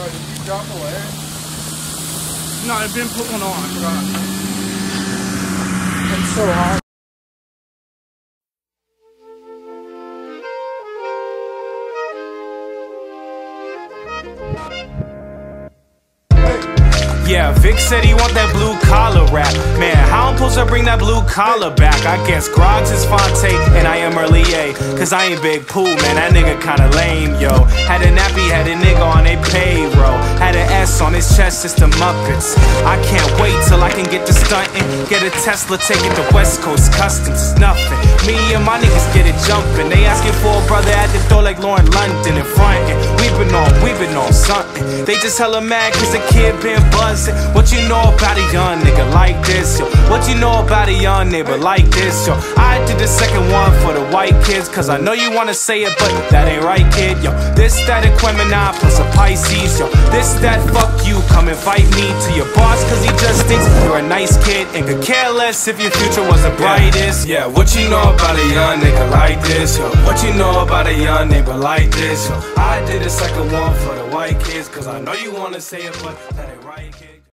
Bro, did you drop away? No, I've been put one on. I forgot. It's so hot. Yeah, Vic said he want that blue collar rap. Man, how I'm supposed to bring that blue collar back? I guess Groggs is Phonte and I am early A. Cause I ain't Big Pooh, man, that nigga kinda lame, yo. Had a nappy, had a nigga on a payroll. Had an S on his chest, it's the Muppets. I can't wait till I can get to stunting. Get a Tesla, take it to West Coast Customs, it's nothing. Me and my niggas get it jumping. They asking for a brother at the door like Lauren London in frontin'. We been on, we been on something. They just hella mad cause the kid been buzzing. What you know about a young nigga like this, yo? What you know about a young neighbor like this, yo? I did the second one for the white kids, cause I know you wanna say it, but that ain't right, kid, yo. This, that, Aquemini plus a Pisces, yo. This, that, fuck you, come invite me to your boss, cause he just thinks you're a nice kid and could care less if your future was the brightest. Yeah, what you know about a young nigga like this, yo? What you know about a young neighbor like this, yo? I did the second one for the white kids, cause I know you wanna say it, but that ain't right, kid.